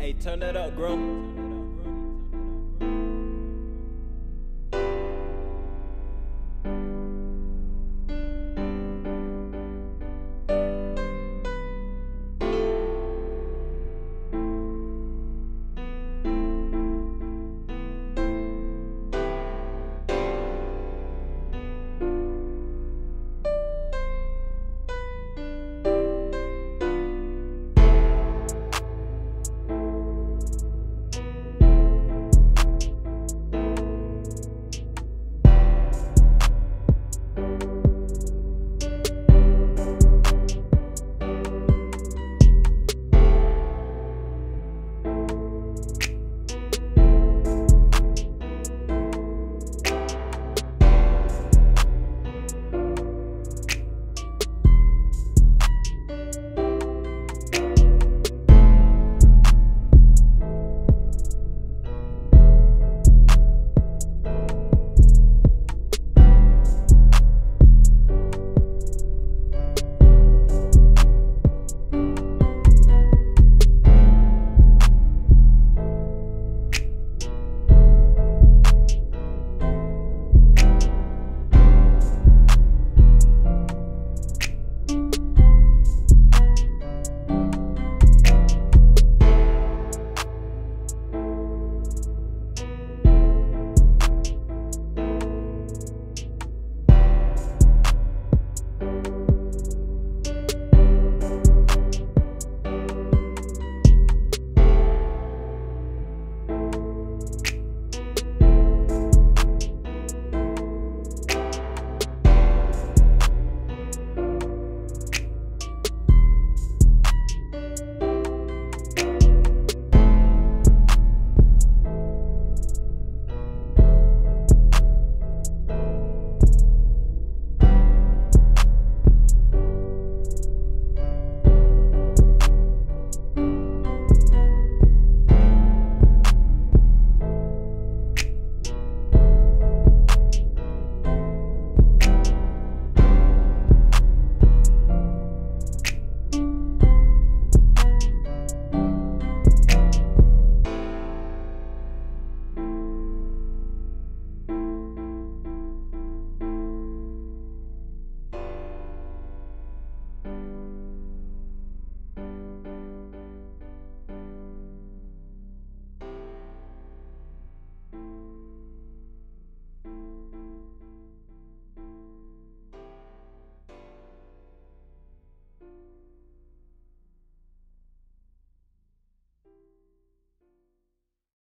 Hey, turn that up, bro.